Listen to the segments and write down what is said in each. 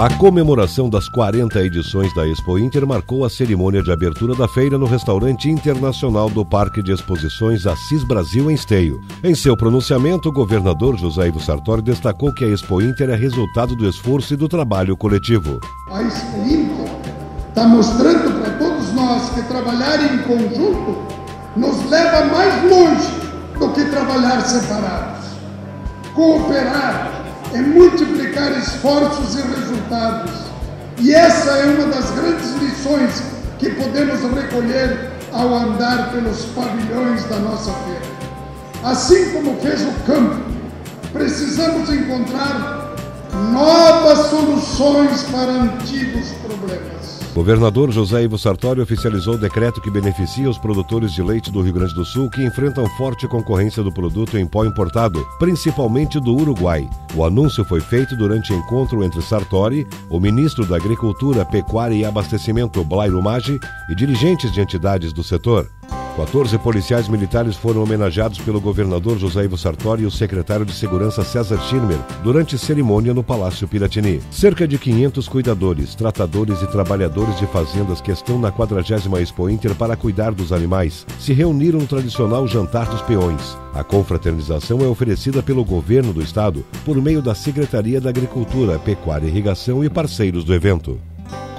A comemoração das 40 edições da Expo Inter marcou a cerimônia de abertura da feira no restaurante internacional do Parque de Exposições Assis Brasil em Esteio. Em seu pronunciamento, o governador José Ivo Sartori destacou que a Expo Inter é resultado do esforço e do trabalho coletivo. A Expo Inter está mostrando para todos nós que trabalhar em conjunto nos leva mais longe do que trabalhar separados. Cooperar é multiplicar esforços e resultados. E essa é uma das grandes lições que podemos recolher ao andar pelos pavilhões da nossa feira. Assim como fez o campo, precisamos encontrar novas soluções para antigos problemas. Governador José Ivo Sartori oficializou o decreto que beneficia os produtores de leite do Rio Grande do Sul que enfrentam forte concorrência do produto em pó importado, principalmente do Uruguai. O anúncio foi feito durante encontro entre Sartori, o ministro da Agricultura, Pecuária e Abastecimento, Blairo Maggi, e dirigentes de entidades do setor. 14 policiais militares foram homenageados pelo governador José Ivo Sartori e o secretário de Segurança César Schirmer durante cerimônia no Palácio Piratini. Cerca de 500 cuidadores, tratadores e trabalhadores de fazendas que estão na 40 Expo Inter para cuidar dos animais se reuniram no tradicional Jantar dos Peões. A confraternização é oferecida pelo governo do estado por meio da Secretaria da Agricultura, Pecuária e Irrigação e parceiros do evento.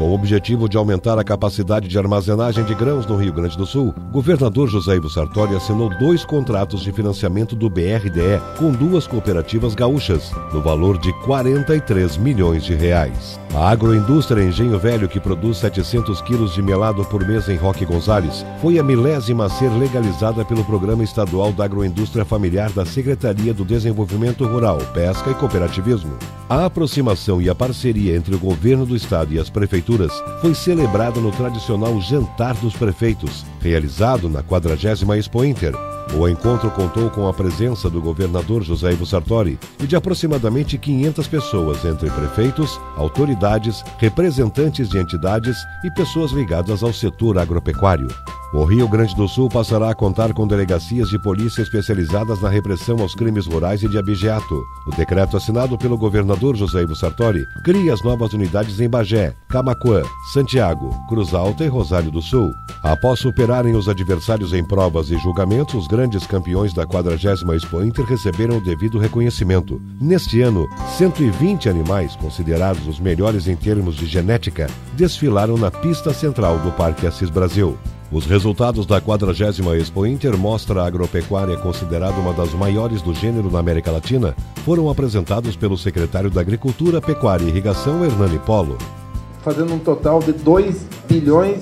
Com o objetivo de aumentar a capacidade de armazenagem de grãos no Rio Grande do Sul, governador José Ivo Sartori assinou dois contratos de financiamento do BRDE com duas cooperativas gaúchas, no valor de 43 milhões de reais. A agroindústria Engenho Velho, que produz 700 quilos de melado por mês em Roque Gonzales, foi a milésima a ser legalizada pelo Programa Estadual da Agroindústria Familiar da Secretaria do Desenvolvimento Rural, Pesca e Cooperativismo. A aproximação e a parceria entre o governo do estado e as prefeituras foi celebrada no tradicional Jantar dos Prefeitos, realizado na 40 Expo Inter, o encontro contou com a presença do governador José Ivo Sartori e de aproximadamente 500 pessoas, entre prefeitos, autoridades, representantes de entidades e pessoas ligadas ao setor agropecuário. O Rio Grande do Sul passará a contar com delegacias de polícia especializadas na repressão aos crimes rurais e de abigeato. O decreto assinado pelo governador José Ivo Sartori cria as novas unidades em Bagé, Camacuã, Santiago, Cruz Alta e Rosário do Sul. Após superarem os adversários em provas e julgamentos, os grandes campeões da 40 Expo Inter receberam o devido reconhecimento. Neste ano, 120 animais, considerados os melhores em termos de genética, desfilaram na pista central do Parque Assis Brasil. Os resultados da 40 Expo Inter mostra a agropecuária considerada uma das maiores do gênero na América Latina, foram apresentados pelo secretário da Agricultura, Pecuária e Irrigação, Hernani Polo. Fazendo um total de 2 bilhões,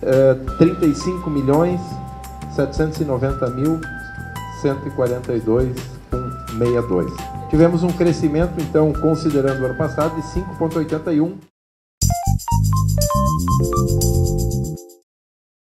eh, 35 milhões, 790 mil, 142 com 62. Tivemos um crescimento, então, considerando o ano passado, de 5,81